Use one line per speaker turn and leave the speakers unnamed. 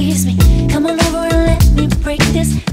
please me. Come on over and let me break this